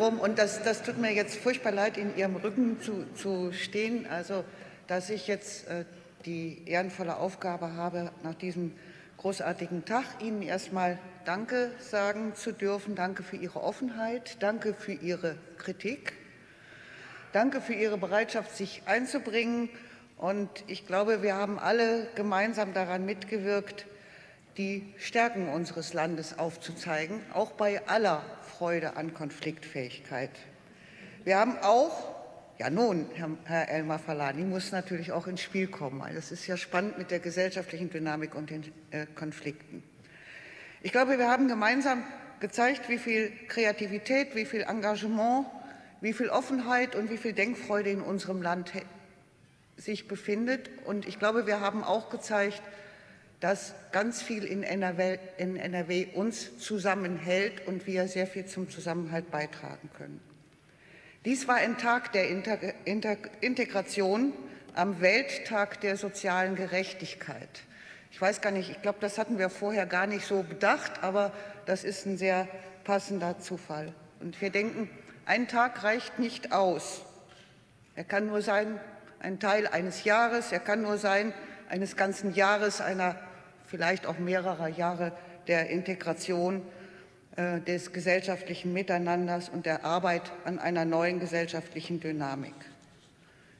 Und das, das tut mir jetzt furchtbar leid, in Ihrem Rücken zu, zu stehen. Also, dass ich jetzt äh, die ehrenvolle Aufgabe habe, nach diesem großartigen Tag Ihnen erstmal Danke sagen zu dürfen. Danke für Ihre Offenheit. Danke für Ihre Kritik. Danke für Ihre Bereitschaft, sich einzubringen. Und ich glaube, wir haben alle gemeinsam daran mitgewirkt, die Stärken unseres Landes aufzuzeigen, auch bei aller Freude an Konfliktfähigkeit. Wir haben auch, ja nun, Herr, Elmar Falani muss natürlich auch ins Spiel kommen. Das ist ja spannend mit der gesellschaftlichen Dynamik und den äh, Konflikten. Ich glaube, wir haben gemeinsam gezeigt, wie viel Kreativität, wie viel Engagement, wie viel Offenheit und wie viel Denkfreude in unserem Land sich befindet. Und ich glaube, wir haben auch gezeigt, dass ganz viel in NRW, in NRW uns zusammenhält und wir sehr viel zum Zusammenhalt beitragen können. Dies war ein Tag der Integration am Welttag der sozialen Gerechtigkeit. Ich weiß gar nicht, ich glaube, das hatten wir vorher gar nicht so bedacht, aber das ist ein sehr passender Zufall. Und wir denken, ein Tag reicht nicht aus. Er kann nur sein ein Teil eines Jahres, er kann nur sein eines ganzen Jahres, einer vielleicht auch mehrerer Jahre der Integration äh, des gesellschaftlichen Miteinanders und der Arbeit an einer neuen gesellschaftlichen Dynamik.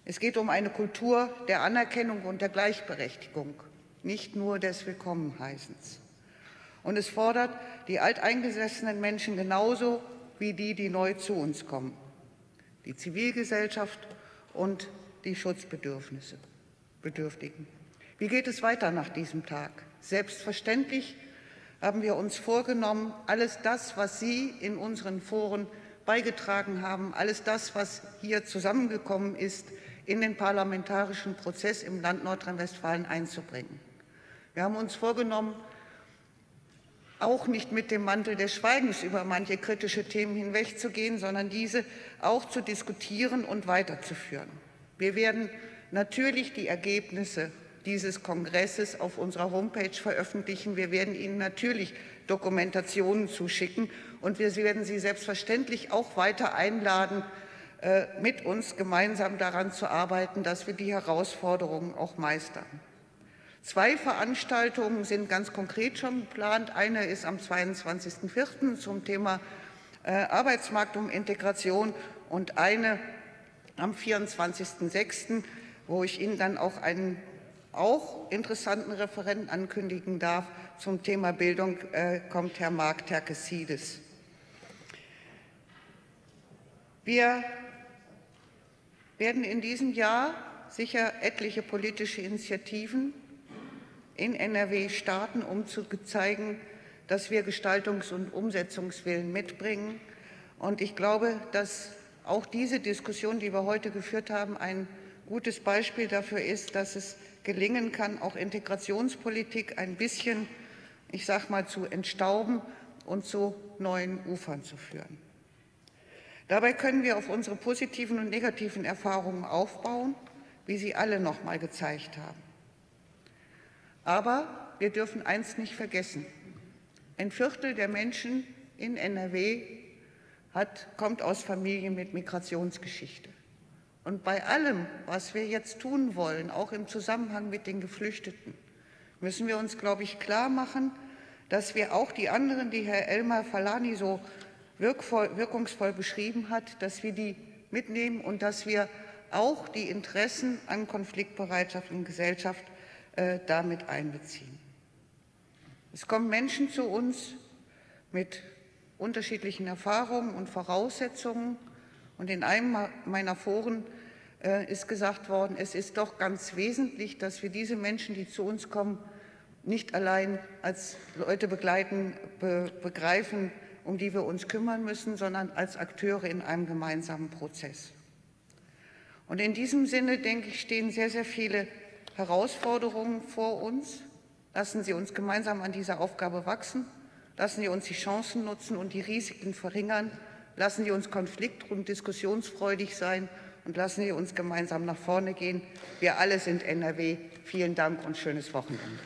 Es geht um eine Kultur der Anerkennung und der Gleichberechtigung nicht nur des Willkommenheißens. Und es fordert die alteingesessenen Menschen genauso wie die, die neu zu uns kommen, die Zivilgesellschaft und die Schutzbedürfnisse, Bedürftigen. Wie geht es weiter nach diesem Tag? Selbstverständlich haben wir uns vorgenommen, alles das, was Sie in unseren Foren beigetragen haben, alles das, was hier zusammengekommen ist, in den parlamentarischen Prozess im Land Nordrhein-Westfalen einzubringen. Wir haben uns vorgenommen, auch nicht mit dem Mantel des Schweigens über manche kritische Themen hinwegzugehen, sondern diese auch zu diskutieren und weiterzuführen. Wir werden natürlich die Ergebnisse dieses Kongresses auf unserer Homepage veröffentlichen. Wir werden Ihnen natürlich Dokumentationen zuschicken und wir werden Sie selbstverständlich auch weiter einladen, äh, mit uns gemeinsam daran zu arbeiten, dass wir die Herausforderungen auch meistern. Zwei Veranstaltungen sind ganz konkret schon geplant. Eine ist am 22.04. zum Thema äh, Arbeitsmarkt und Integration und eine am 24.06., wo ich Ihnen dann auch einen auch interessanten Referenten ankündigen darf. Zum Thema Bildung äh, kommt Herr Marc Terkesides. Wir werden in diesem Jahr sicher etliche politische Initiativen in NRW starten, um zu zeigen, dass wir Gestaltungs- und Umsetzungswillen mitbringen. Und ich glaube, dass auch diese Diskussion, die wir heute geführt haben, ein gutes Beispiel dafür ist, dass es gelingen kann, auch Integrationspolitik ein bisschen, ich sage mal, zu entstauben und zu neuen Ufern zu führen. Dabei können wir auf unsere positiven und negativen Erfahrungen aufbauen, wie sie alle noch mal gezeigt haben. Aber wir dürfen eins nicht vergessen. Ein Viertel der Menschen in NRW hat, kommt aus Familien mit Migrationsgeschichte. Und bei allem, was wir jetzt tun wollen, auch im Zusammenhang mit den Geflüchteten, müssen wir uns, glaube ich, klar machen, dass wir auch die anderen, die Herr Elmar Falani so wirkvoll, wirkungsvoll beschrieben hat, dass wir die mitnehmen und dass wir auch die Interessen an Konfliktbereitschaft und Gesellschaft äh, damit einbeziehen. Es kommen Menschen zu uns mit unterschiedlichen Erfahrungen und Voraussetzungen. Und in einem meiner Foren äh, ist gesagt worden, es ist doch ganz wesentlich, dass wir diese Menschen, die zu uns kommen, nicht allein als Leute begleiten, be, begreifen, um die wir uns kümmern müssen, sondern als Akteure in einem gemeinsamen Prozess. Und in diesem Sinne, denke ich, stehen sehr, sehr viele Herausforderungen vor uns. Lassen Sie uns gemeinsam an dieser Aufgabe wachsen. Lassen Sie uns die Chancen nutzen und die Risiken verringern. Lassen Sie uns konflikt- und diskussionsfreudig sein und lassen Sie uns gemeinsam nach vorne gehen. Wir alle sind NRW. Vielen Dank und schönes Wochenende.